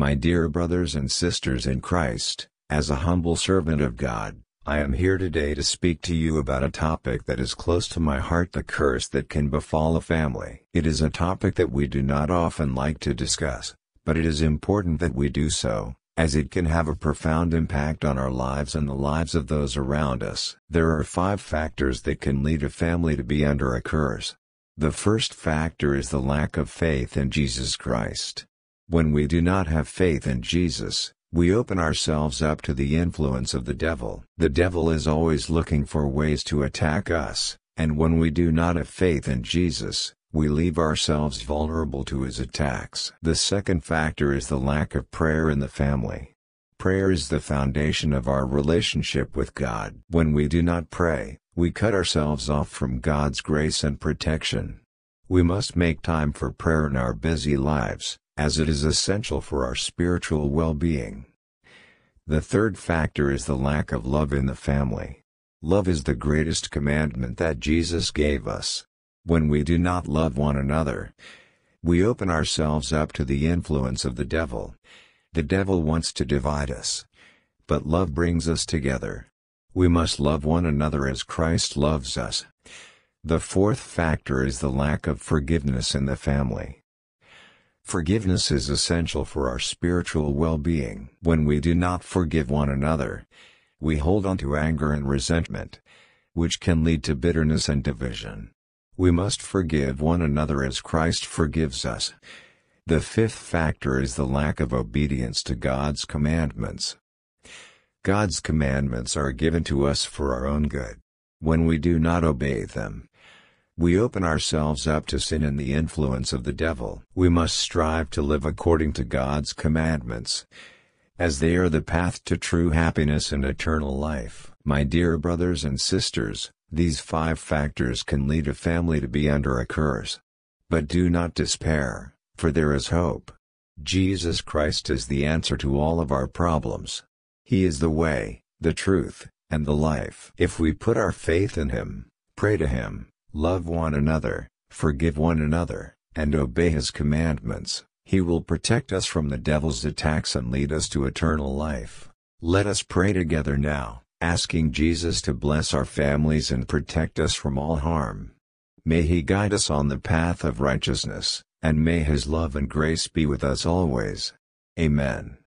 My dear brothers and sisters in Christ, as a humble servant of God, I am here today to speak to you about a topic that is close to my heart the curse that can befall a family. It is a topic that we do not often like to discuss, but it is important that we do so, as it can have a profound impact on our lives and the lives of those around us. There are five factors that can lead a family to be under a curse. The first factor is the lack of faith in Jesus Christ. When we do not have faith in Jesus, we open ourselves up to the influence of the devil. The devil is always looking for ways to attack us, and when we do not have faith in Jesus, we leave ourselves vulnerable to his attacks. The second factor is the lack of prayer in the family. Prayer is the foundation of our relationship with God. When we do not pray, we cut ourselves off from God's grace and protection. We must make time for prayer in our busy lives, as it is essential for our spiritual well-being. The third factor is the lack of love in the family. Love is the greatest commandment that Jesus gave us. When we do not love one another, we open ourselves up to the influence of the devil. The devil wants to divide us. But love brings us together. We must love one another as Christ loves us. The fourth factor is the lack of forgiveness in the family. Forgiveness is essential for our spiritual well-being. When we do not forgive one another, we hold on to anger and resentment, which can lead to bitterness and division. We must forgive one another as Christ forgives us. The fifth factor is the lack of obedience to God's commandments. God's commandments are given to us for our own good. When we do not obey them, we open ourselves up to sin and the influence of the devil. We must strive to live according to God's commandments, as they are the path to true happiness and eternal life. My dear brothers and sisters, these five factors can lead a family to be under a curse. But do not despair, for there is hope. Jesus Christ is the answer to all of our problems. He is the way, the truth, and the life. If we put our faith in Him, pray to Him, love one another, forgive one another, and obey his commandments, he will protect us from the devil's attacks and lead us to eternal life. Let us pray together now, asking Jesus to bless our families and protect us from all harm. May he guide us on the path of righteousness, and may his love and grace be with us always. Amen.